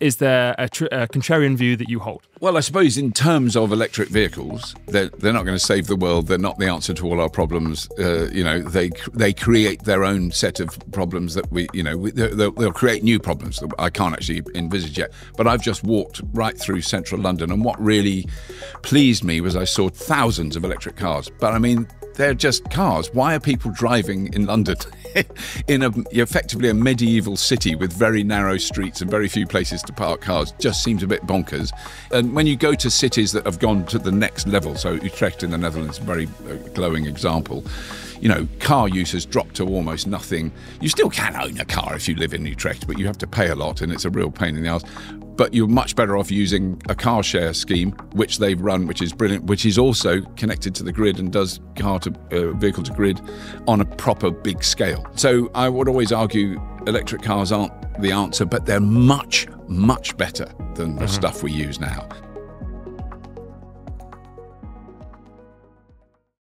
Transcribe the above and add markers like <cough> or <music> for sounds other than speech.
is there a, a, contrarian view that you hold? Well, I suppose in terms of electric vehicles, they're, they're not going to save the world. They're not the answer to all our problems. Uh, you know, they they create their own set of problems that we, you know, we, they'll, they'll, create new problems that I can't actually envisage yet. But I've just walked right through central London, and what really pleased me was I saw thousands of electric cars. But I mean, they're just cars. Why are people driving in London <laughs> <laughs> in a effectively a medieval city with very narrow streets and very few places to park cars? Just seems a bit bonkers. And when you go to cities that have gone to the next level, so Utrecht in the Netherlands, very uh, glowing example you know, car use has dropped to almost nothing. You still can own a car if you live in Utrecht, but you have to pay a lot and it's a real pain in the ass. But you're much better off using a car share scheme, which they've run, which is brilliant, which is also connected to the grid and does car to uh, vehicle to grid on a proper big scale. So I would always argue electric cars aren't the answer, but they're much, much better than the mm-hmm. stuff we use now.